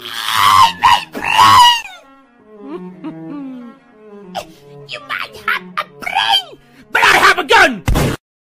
Hi, my friend! you might have a brain, but I have a gun!